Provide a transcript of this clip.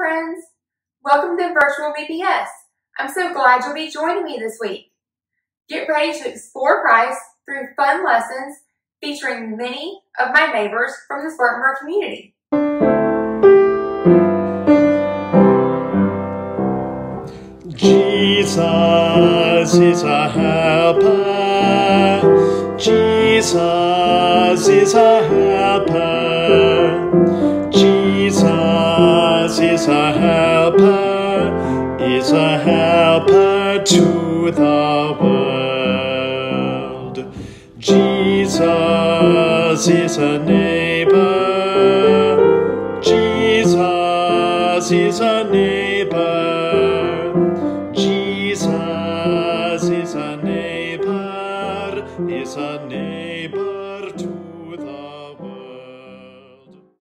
friends. Welcome to Virtual VBS. I'm so glad you'll be joining me this week. Get ready to explore Christ through fun lessons featuring many of my neighbors from the Spartanburg community. Jesus is a helper. Jesus is a helper. a helper to the world. Jesus is a neighbor. Jesus is a neighbor. Jesus is a neighbor, is a neighbor.